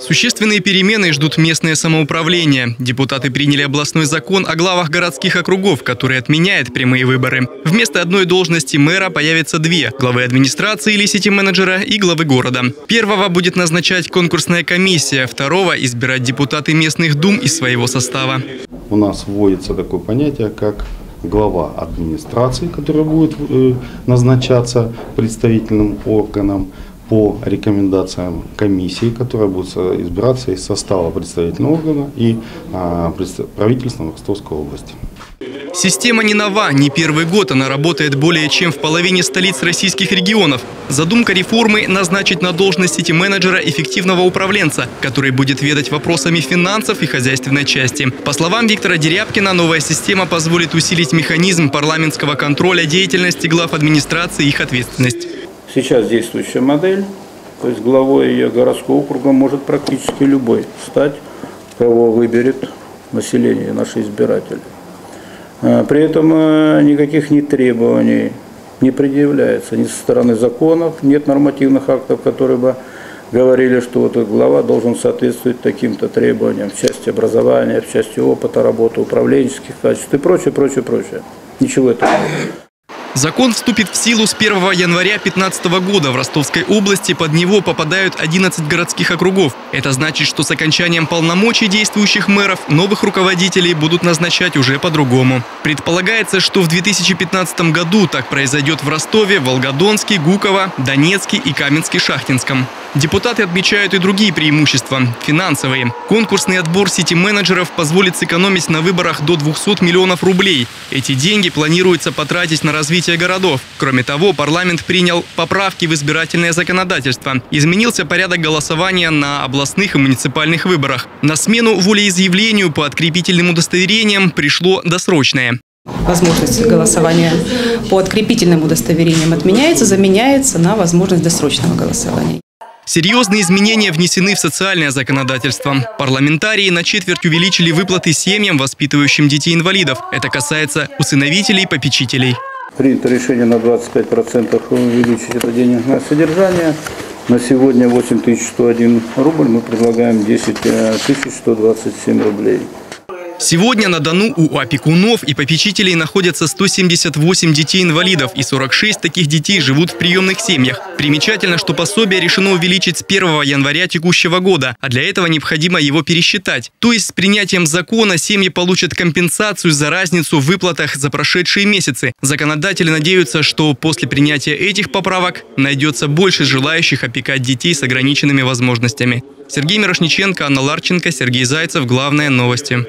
Существенные перемены ждут местное самоуправление. Депутаты приняли областной закон о главах городских округов, который отменяет прямые выборы. Вместо одной должности мэра появятся две – главы администрации или сити-менеджера и главы города. Первого будет назначать конкурсная комиссия, второго – избирать депутаты местных дум из своего состава. У нас вводится такое понятие, как глава администрации, который будет э, назначаться представительным органом по рекомендациям комиссии, которая будет избираться из состава представительного органа и а, правительства Ростовской области. Система не нова, не первый год она работает более чем в половине столиц российских регионов. Задумка реформы – назначить на должность сити-менеджера эффективного управленца, который будет ведать вопросами финансов и хозяйственной части. По словам Виктора Дерябкина, новая система позволит усилить механизм парламентского контроля деятельности глав администрации и их ответственность. Сейчас действующая модель, то есть главой ее городского округа может практически любой стать, кого выберет население, наши избиратели. А, при этом э, никаких ни требований не предъявляется ни со стороны законов, нет нормативных актов, которые бы говорили, что вот глава должен соответствовать таким-то требованиям в части образования, в части опыта работы, управленческих качеств и прочее, прочее, прочее. Ничего этого нет. Закон вступит в силу с 1 января 2015 года. В Ростовской области под него попадают 11 городских округов. Это значит, что с окончанием полномочий действующих мэров новых руководителей будут назначать уже по-другому. Предполагается, что в 2015 году так произойдет в Ростове, Волгодонске, Гуково, Донецке и Каменске-Шахтинском. Депутаты отмечают и другие преимущества – финансовые. Конкурсный отбор сити-менеджеров позволит сэкономить на выборах до 200 миллионов рублей. Эти деньги планируется потратить на развитие городов. Кроме того, парламент принял поправки в избирательное законодательство. Изменился порядок голосования на областных и муниципальных выборах. На смену волеизъявлению по открепительным удостоверениям пришло досрочное. Возможность голосования по открепительным удостоверениям отменяется, заменяется на возможность досрочного голосования. Серьезные изменения внесены в социальное законодательство. Парламентарии на четверть увеличили выплаты семьям, воспитывающим детей-инвалидов. Это касается усыновителей и попечителей. Принято решение на 25% увеличить это денежное содержание. На сегодня 8101 рубль, мы предлагаем 10 127 э, рублей. Сегодня на Дону у опекунов и попечителей находятся 178 детей-инвалидов и 46 таких детей живут в приемных семьях. Примечательно, что пособие решено увеличить с 1 января текущего года, а для этого необходимо его пересчитать. То есть с принятием закона семьи получат компенсацию за разницу в выплатах за прошедшие месяцы. Законодатели надеются, что после принятия этих поправок найдется больше желающих опекать детей с ограниченными возможностями. Сергей Мирошниченко, Анна Ларченко, Сергей Зайцев. Главные новости.